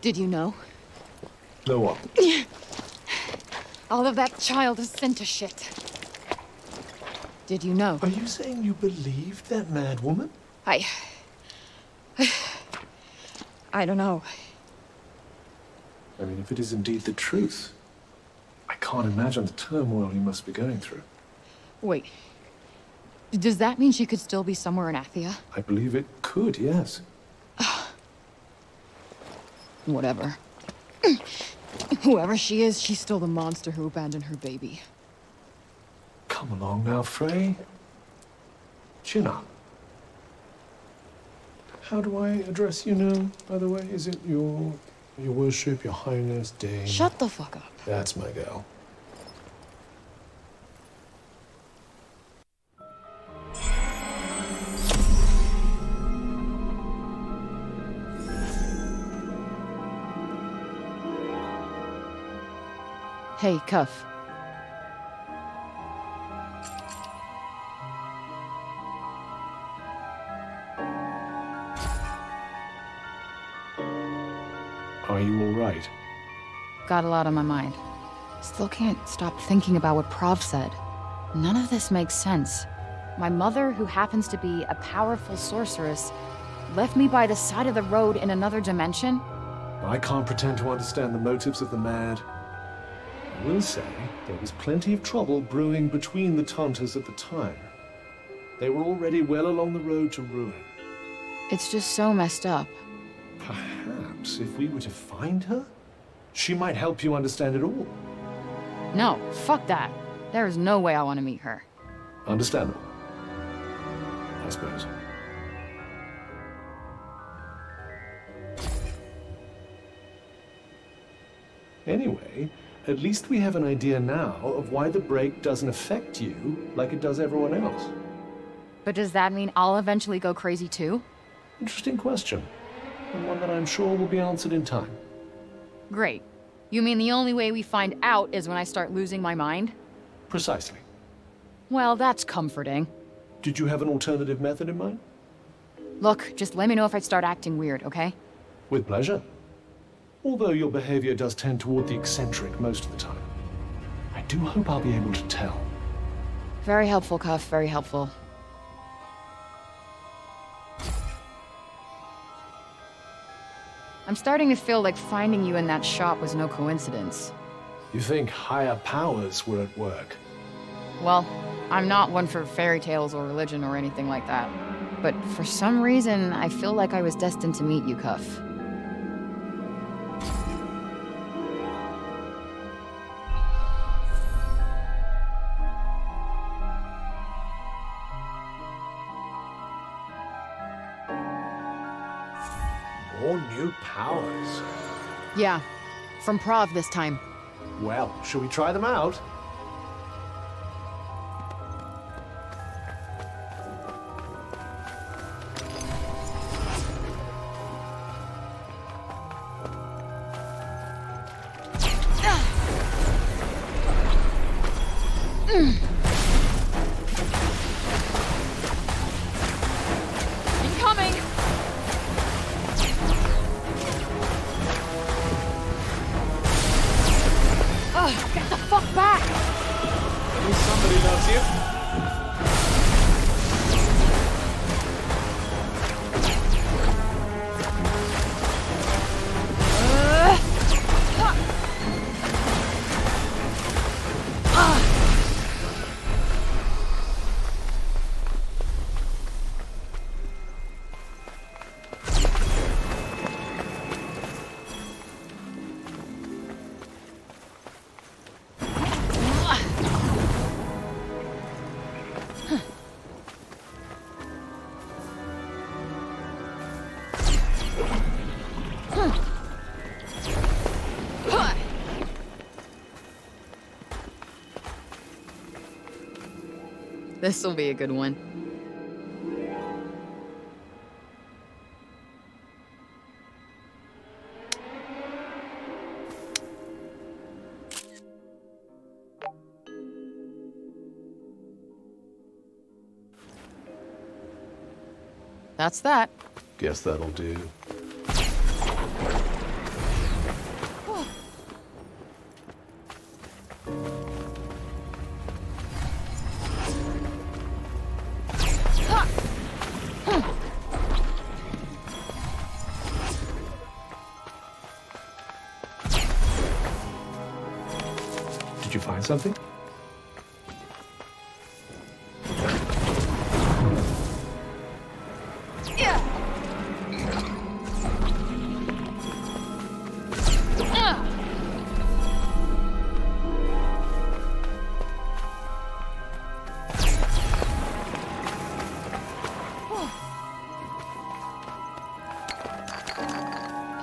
Did you know? Know what? All of that child is sent to shit. Did you know? Are you saying you believed that mad woman? I... I don't know. I mean, if it is indeed the truth, I can't imagine the turmoil you must be going through. Wait. Does that mean she could still be somewhere in Athia? I believe it could, yes. Whatever. Whoever she is, she's still the monster who abandoned her baby. Come along now, Frey. Chin up. How do I address you now, by the way? Is it your... your worship, your highness, Dame? Shut the fuck up. That's my girl. Hey, Cuff. Are you all right? Got a lot on my mind. Still can't stop thinking about what Prav said. None of this makes sense. My mother, who happens to be a powerful sorceress, left me by the side of the road in another dimension? I can't pretend to understand the motives of the mad. I will say there was plenty of trouble brewing between the Tantas at the time. They were already well along the road to ruin. It's just so messed up. Perhaps if we were to find her, she might help you understand it all. No, fuck that. There is no way I want to meet her. Understandable. I suppose. Anyway, at least we have an idea now of why the break doesn't affect you like it does everyone else. But does that mean I'll eventually go crazy too? Interesting question, and one that I'm sure will be answered in time. Great. You mean the only way we find out is when I start losing my mind? Precisely. Well, that's comforting. Did you have an alternative method in mind? Look, just let me know if I start acting weird, okay? With pleasure. Although your behavior does tend toward the eccentric most of the time. I do hope I'll be able to tell. Very helpful, Cuff, very helpful. I'm starting to feel like finding you in that shop was no coincidence. You think higher powers were at work? Well, I'm not one for fairy tales or religion or anything like that. But for some reason, I feel like I was destined to meet you, Cuff. More new powers. Yeah, from Prav this time. Well, shall we try them out? Incoming! This'll be a good one. That's that. Guess that'll do. Something?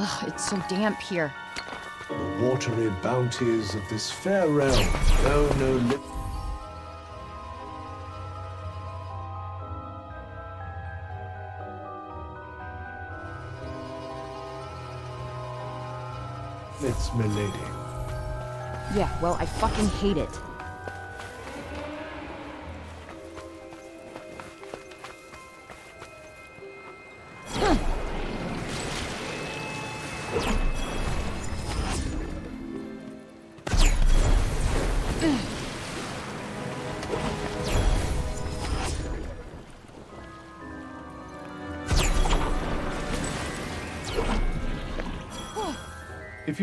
Ugh, it's so damp here. Watery bounties of this fair realm know no limit. It's milady. Yeah, well, I fucking hate it.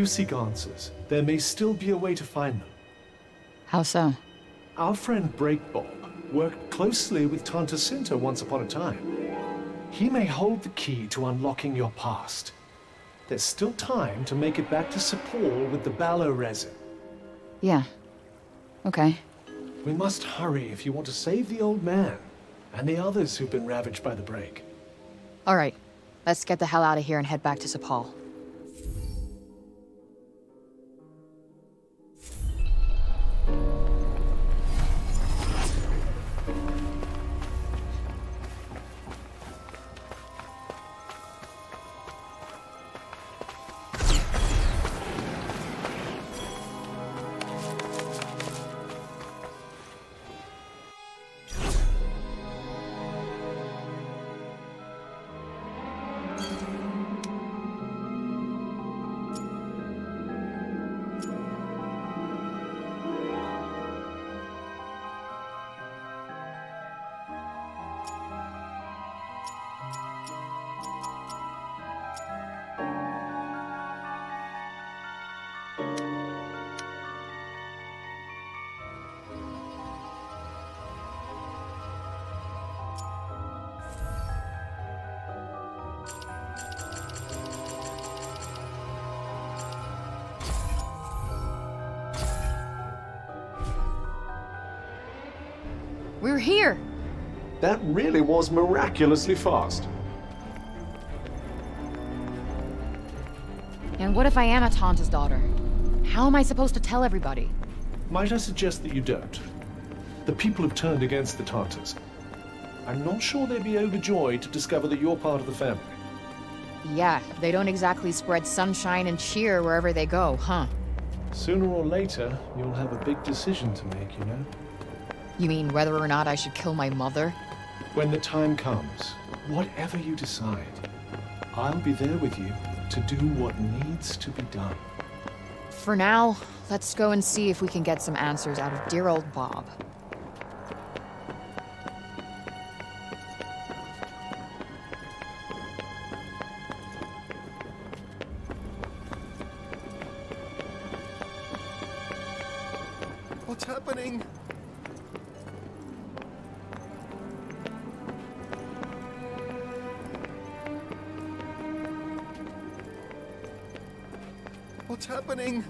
You seek answers, there may still be a way to find them. How so? Our friend Breakbob worked closely with Tanta Cinta once upon a time. He may hold the key to unlocking your past. There's still time to make it back to Cipal with the Ballo resin. Yeah. Okay. We must hurry if you want to save the old man and the others who've been ravaged by the break. All right. Let's get the hell out of here and head back to Cipal. We're here! That really was miraculously fast. And what if I am a Tanta's daughter? How am I supposed to tell everybody? Might I suggest that you don't? The people have turned against the Tantas. I'm not sure they'd be overjoyed to discover that you're part of the family. Yeah, they don't exactly spread sunshine and cheer wherever they go, huh? Sooner or later, you'll have a big decision to make, you know? You mean whether or not I should kill my mother? When the time comes, whatever you decide, I'll be there with you to do what needs to be done. For now, let's go and see if we can get some answers out of dear old Bob. What's happening? What's happening?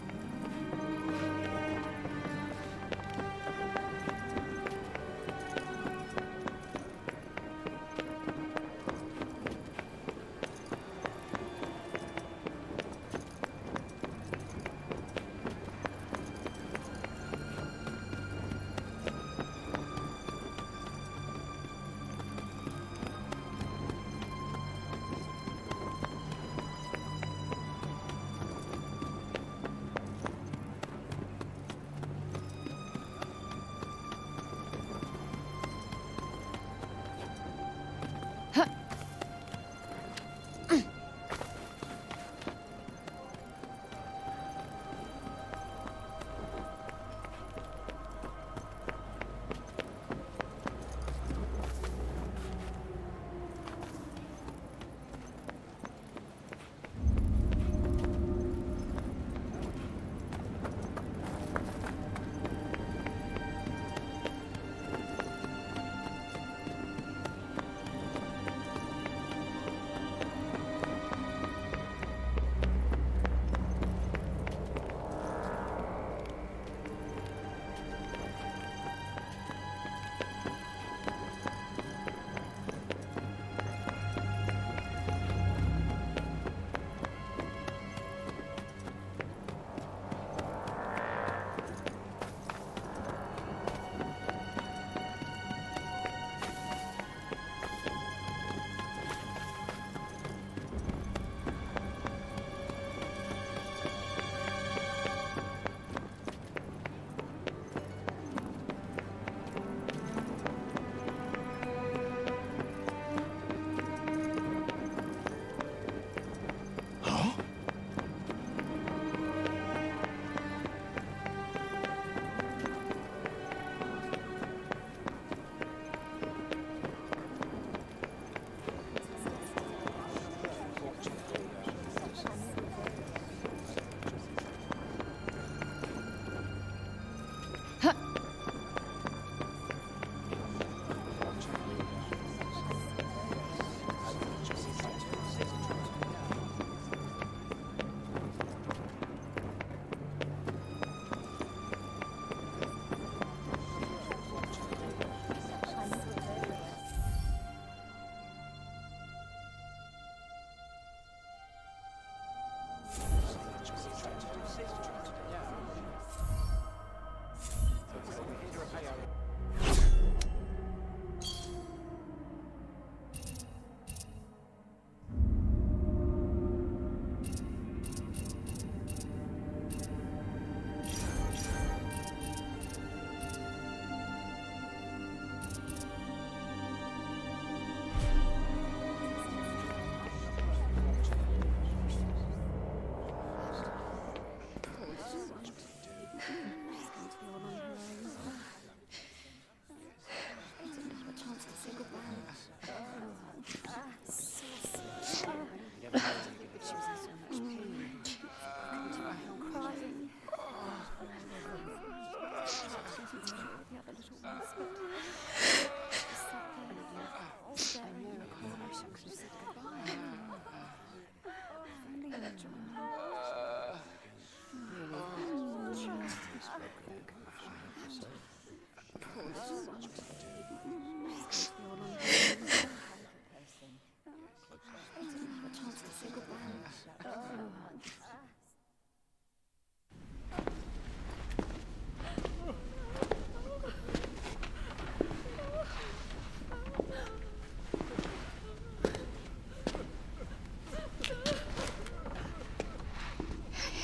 は。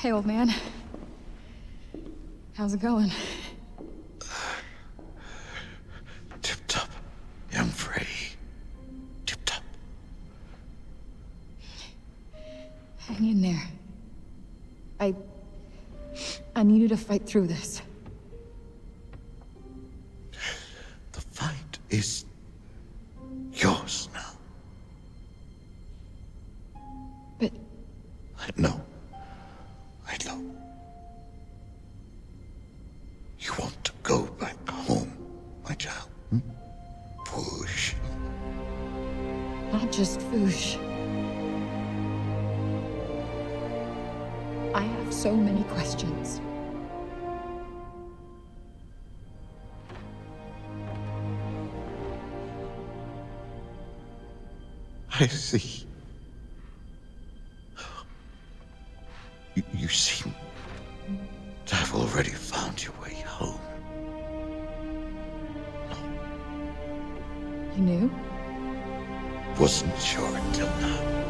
Hey, old man. How's it going? Tip top, young Frey. Tip top. Hang in there. I... I need you to fight through this. Go back home, my child. Hmm? Foolish. not just Foosh. I have so many questions. I see. You, you seem to have already found your way home. You knew? Wasn't sure until now.